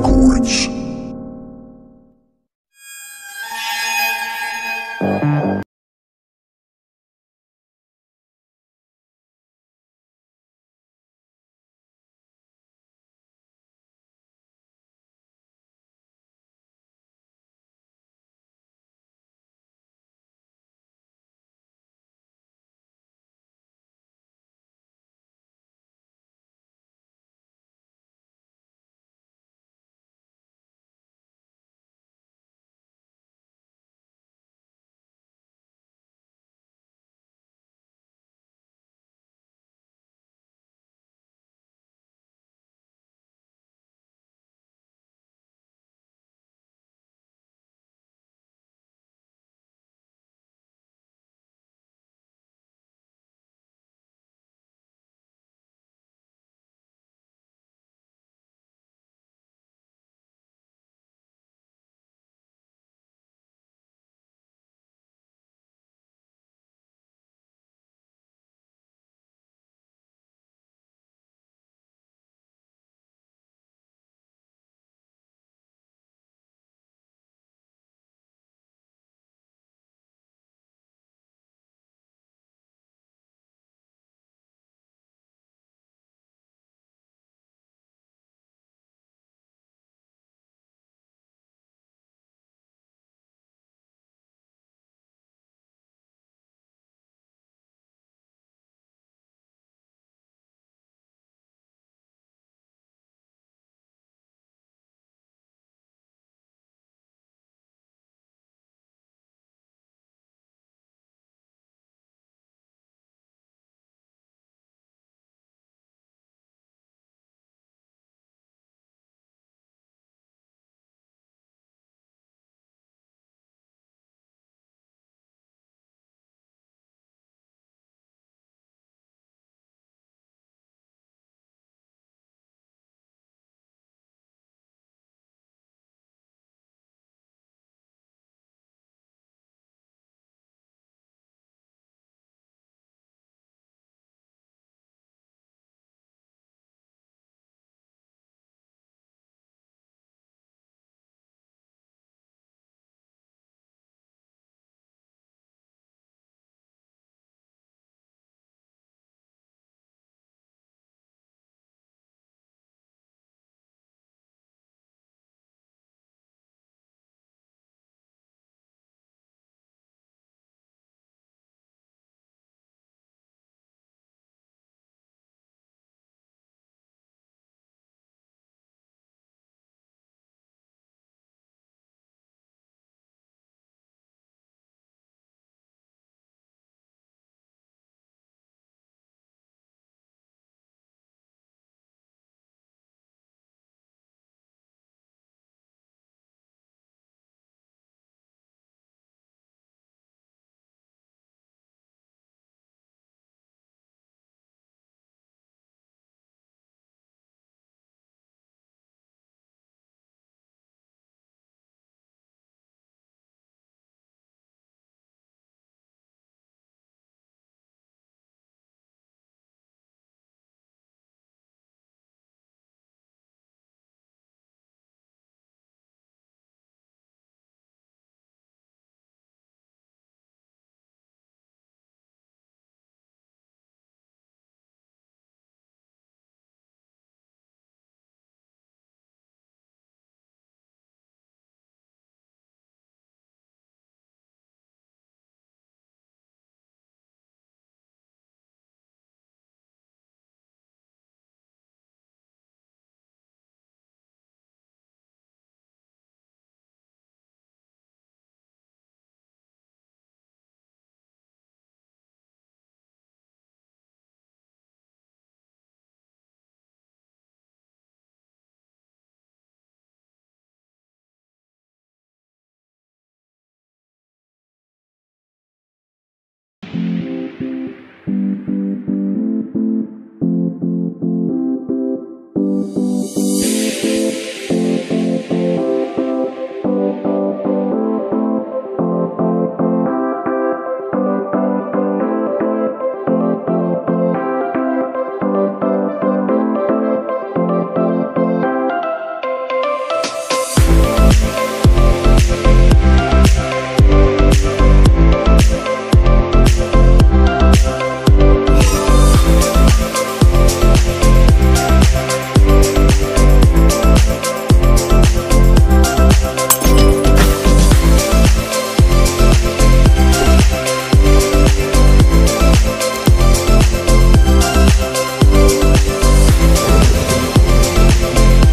Records.